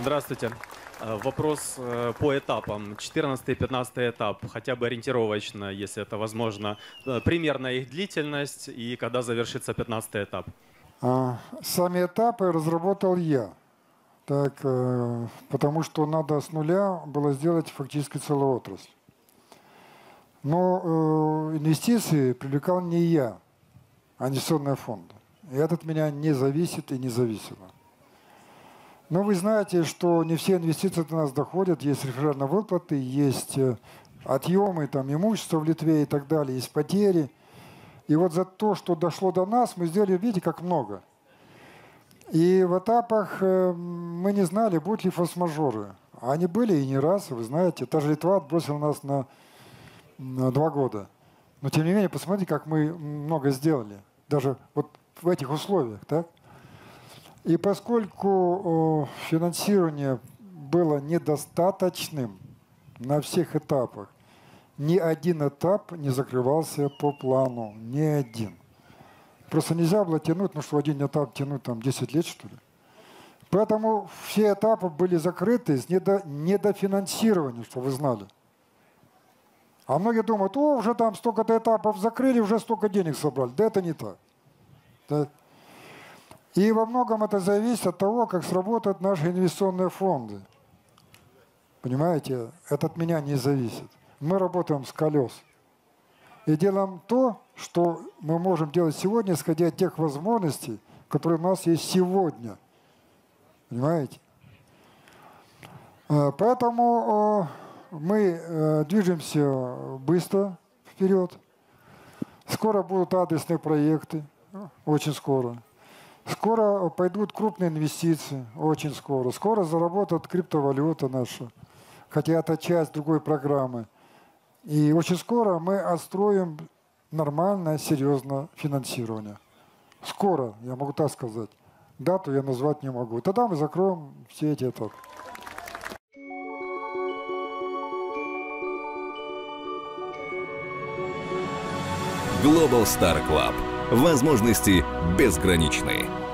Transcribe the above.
Здравствуйте. Э, Вопрос э, по этапам. 14 и 15 этап, хотя бы ориентировочно, если это возможно. Э, Примерная их длительность и когда завершится 15 этап. А, Сами этапы разработал я. Так, потому что надо с нуля было сделать фактически целую отрасль. Но инвестиции привлекал не я, а инвестиционные фонды. И это от меня не зависит и не зависело. Но вы знаете, что не все инвестиции до нас доходят. Есть реферальные выплаты, есть э, отъемы там, имущества в Литве и так далее, есть потери. И вот за то, что дошло до нас, мы сделали, видите, как много. И в этапах э, мы не знали, будут ли форс-мажоры. Они были и не раз, вы знаете. Та же Литва отбросила нас на, на два года. Но тем не менее, посмотрите, как мы много сделали. Даже вот в этих условиях, так? И поскольку э, финансирование было недостаточным на всех этапах, ни один этап не закрывался по плану, ни один. Просто нельзя было тянуть, ну что один этап тянуть там 10 лет, что ли. Поэтому все этапы были закрыты с недо, недофинансированием, что вы знали. А многие думают, о, уже там столько-то этапов закрыли, уже столько денег собрали. Да это не так. Так. И во многом это зависит от того, как сработают наши инвестиционные фонды. Понимаете, это от меня не зависит. Мы работаем с колес. И делаем то, что мы можем делать сегодня, исходя от тех возможностей, которые у нас есть сегодня. Понимаете? Э, Поэтому э, мы э, движемся быстро вперед. Скоро будут адресные проекты, очень скоро. Скоро пойдут крупные инвестиции, очень скоро. Скоро заработает криптовалюта наша, хотя это часть другой программы. И очень скоро мы отстроим нормальное, серьезное финансирование. Скоро, я могу так сказать. Дату я назвать не могу. Тогда мы закроем все эти этапы. Global Star Club. Возможности безграничны.